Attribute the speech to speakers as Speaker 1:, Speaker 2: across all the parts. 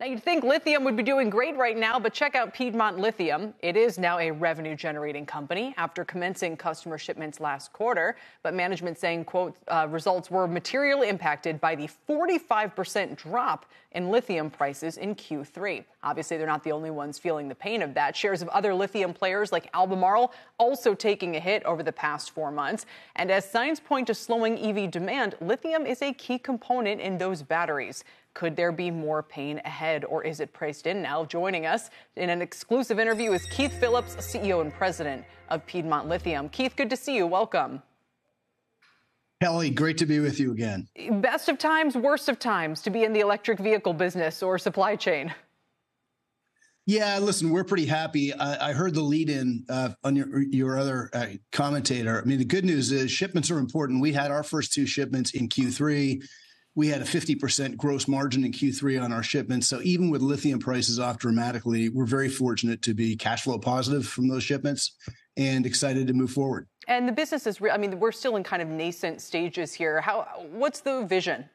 Speaker 1: Now, you'd think lithium would be doing great right now, but check out Piedmont Lithium. It is now a revenue generating company after commencing customer shipments last quarter. But management saying, quote, uh, results were materially impacted by the 45% drop in lithium prices in Q3. Obviously, they're not the only ones feeling the pain of that. Shares of other lithium players like Albemarle also taking a hit over the past four months. And as signs point to slowing EV demand, lithium is a key component in those batteries. Could there be more pain ahead, or is it priced in now? Joining us in an exclusive interview is Keith Phillips, CEO and president of Piedmont Lithium. Keith, good to see you. Welcome.
Speaker 2: Kelly, great to be with you again.
Speaker 1: Best of times, worst of times to be in the electric vehicle business or supply chain.
Speaker 2: Yeah, listen, we're pretty happy. I, I heard the lead in uh, on your your other uh, commentator. I mean, the good news is shipments are important. We had our first two shipments in Q3 we had a 50% gross margin in Q3 on our shipments. So even with lithium prices off dramatically, we're very fortunate to be cash flow positive from those shipments and excited to move forward.
Speaker 1: And the business is, re- I mean, we're still in kind of nascent stages here. How, what's the vision?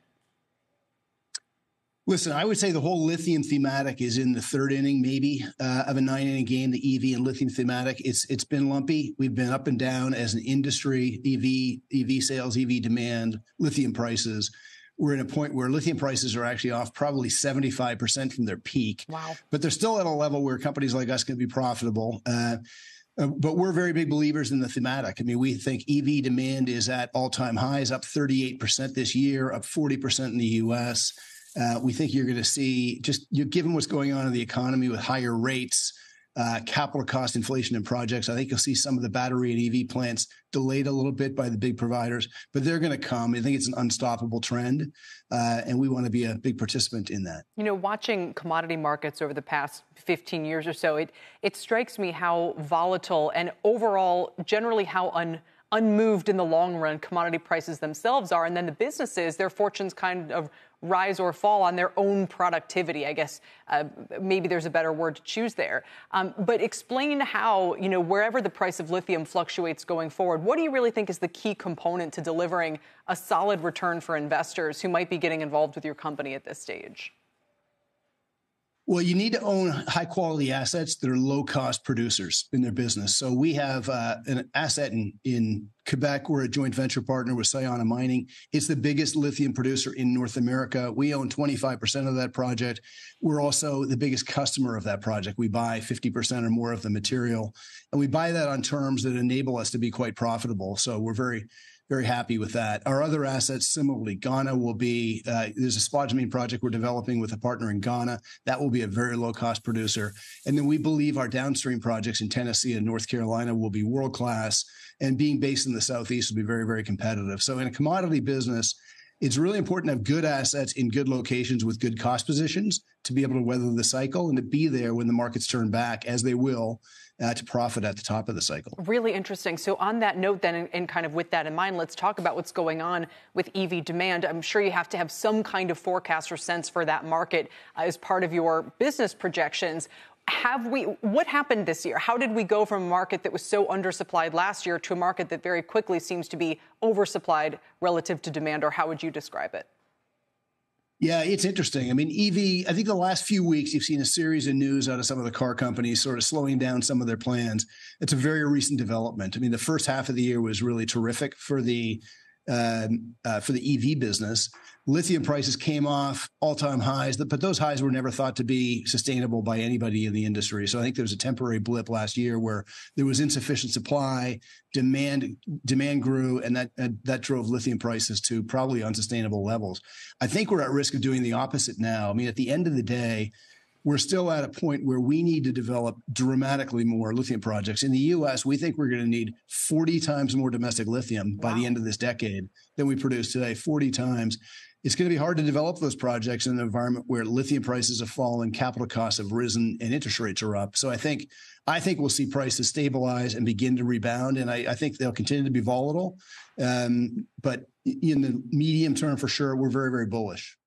Speaker 2: Listen, I would say the whole lithium thematic is in the third inning, maybe uh, of a nine inning game. The EV and lithium thematic, it's it's been lumpy. We've been up and down as an industry. EV EV sales, EV demand, lithium prices we're in a point where lithium prices are actually off probably 75% from their peak.
Speaker 1: Wow.
Speaker 2: But they're still at a level where companies like us can be profitable. Uh, uh, but we're very big believers in the thematic. I mean, we think EV demand is at all time highs, up 38% this year, up 40% in the US. Uh, we think you're going to see just you, given what's going on in the economy with higher rates, uh, capital cost inflation in projects. I think you'll see some of the battery and EV plants delayed a little bit by the big providers, but they're going to come. I think it's an unstoppable trend, uh, and we want to be a big participant in that.
Speaker 1: You know, watching commodity markets over the past 15 years or so, it it strikes me how volatile and overall, generally how un unmoved in the long run commodity prices themselves are and then the businesses their fortunes kind of rise or fall on their own productivity. I guess uh, maybe there's a better word to choose there. Um, but explain how, you know, wherever the price of lithium fluctuates going forward, what do you really think is the key component to delivering a solid return for investors who might be getting involved with your company at this stage?
Speaker 2: Well, you need to own high quality assets that are low cost producers in their business. So we have uh, an asset in, in Quebec. We're a joint venture partner with Sayona Mining. It's the biggest lithium producer in North America. We own 25% of that project. We're also the biggest customer of that project. We buy 50% or more of the material, and we buy that on terms that enable us to be quite profitable. So we're very very happy with that. Our other assets, similarly, Ghana will be uh, there's a spodumene project we're developing with a partner in Ghana that will be a very low cost producer, and then we believe our downstream projects in Tennessee and North Carolina will be world class, and being based in the southeast will be very very competitive. So in a commodity business. It's really important to have good assets in good locations with good cost positions to be able to weather the cycle and to be there when the markets turn back, as they will, uh, to profit at the top of the cycle.
Speaker 1: Really interesting. So, on that note, then, and, and, kind of with that in mind, let's talk about what's going on with EV demand. I'm sure you have to have some kind of forecast or sense for that market uh, as part of your business projections. Have we, what happened this year? How did we go from a market that was so undersupplied last year to a market that very quickly seems to be oversupplied relative to demand, or how would you describe it?
Speaker 2: Yeah, it's interesting. I mean, EV, I think the last few weeks you've seen a series of news out of some of the car companies sort of slowing down some of their plans. It's a very recent development. I mean, the first half of the year was really terrific for the um, uh, for the EV business. Lithium prices came off all time highs, but those highs were never thought to be sustainable by anybody in the industry. So I think there was a temporary blip last year where there was insufficient supply, demand demand grew, and that uh, that drove lithium prices to probably unsustainable levels. I think we're at risk of doing the opposite now. I mean, at the end of the day, we're still at a point where we need to develop dramatically more lithium projects. In the US, we think we're going to need 40 times more domestic lithium wow. by the end of this decade than we produce today, 40 times. It's going to be hard to develop those projects in an environment where lithium prices have fallen, capital costs have risen, and interest rates are up. So I think I think we'll see prices stabilize and begin to rebound, and I, I think they'll continue to be volatile. Um, but in the medium term, for sure, we're very very bullish.